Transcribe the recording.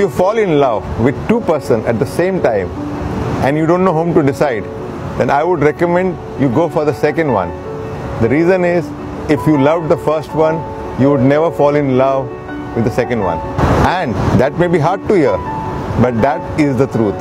you fall in love with two person at the same time and you don't know whom to decide, then I would recommend you go for the second one. The reason is if you loved the first one, you would never fall in love with the second one. And that may be hard to hear, but that is the truth.